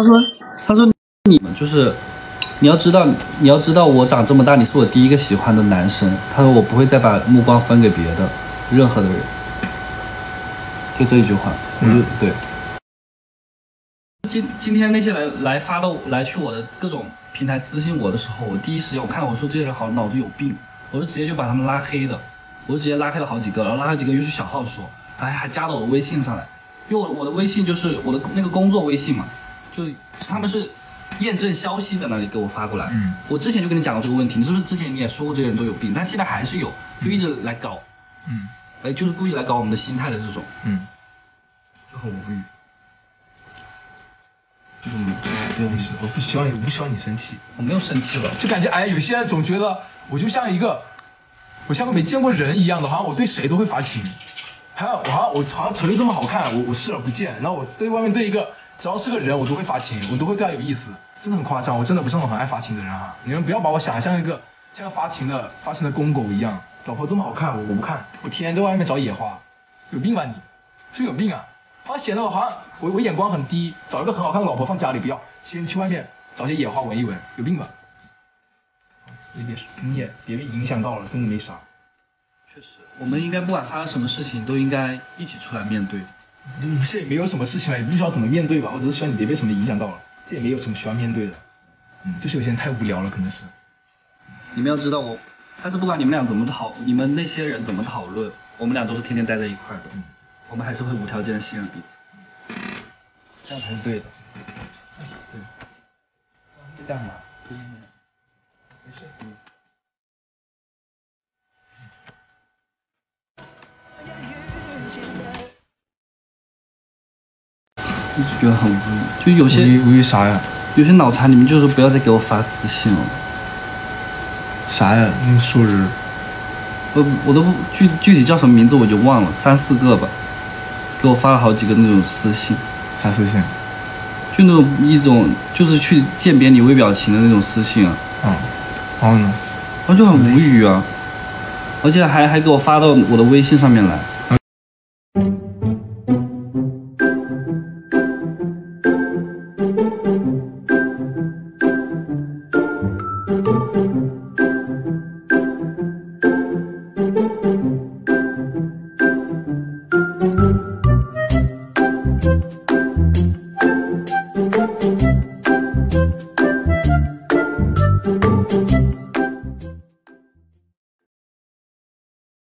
他说他说你们就是你要知道你要知道我长这么大，你是我第一个喜欢的男生。他说我不会再把目光分给别的任何的人。就这一句话，我就对。今今天那些来来发到来去我的各种平台私信我的时候，我第一时间我看到我说这些人好像脑子有病，我就直接就把他们拉黑的，我就直接拉黑了好几个，然后拉黑几个又是小号说，哎还加到我的微信上来，因为我我的微信就是我的那个工作微信嘛，就他们是验证消息在那里给我发过来，嗯。我之前就跟你讲过这个问题，你是不是之前你也说过这些人都有病，但现在还是有，就一直来搞，嗯。哎就是故意来搞我们的心态的这种，嗯，就很无语。就是我不希望你，我不希望你生气。我没有生气了，就感觉哎，有些人总觉得我就像一个，我像个没见过人一样的，好像我对谁都会发情，还有我好像我好像成绩这么好看，我我视而不见，然后我对外面对一个只要是个人我都会发情，我都会对他有意思，真的很夸张，我真的不是那种很爱发情的人啊，你们不要把我想得像一个像个发情的发情的公狗一样，老婆这么好看我我不看，我天天在外面找野花，有病吧你，是不是有病啊？好像显得我好像我我眼光很低，找一个很好看的老婆放家里不要，先去外面找些野花闻一闻，有病吧？你别你也别被影响到了，真的没啥。确实，我们应该不管发生什么事情，都应该一起出来面对。你不是也没有什么事情了，也不需要怎么面对吧？我只是希望你别被什么影响到了，这也没有什么需要面对的。嗯，就是有些人太无聊了，可能是。你们要知道我，但是不管你们俩怎么讨，你们那些人怎么讨论，我们俩都是天天待在一块儿的，我们还是会无条件的信任彼此，这样才是对的。对。在干嘛？没事。嗯。一直觉得很无语，就有些无语啥呀？有些脑残，你们就是不要再给我发私信了。啥呀？你说人？我我都不具具体叫什么名字我就忘了，三四个吧，给我发了好几个那种私信，啥私信？就那种一种就是去鉴别你微表情的那种私信啊，啊，然后呢？然后就很无语啊，而且还还给我发到我的微信上面来，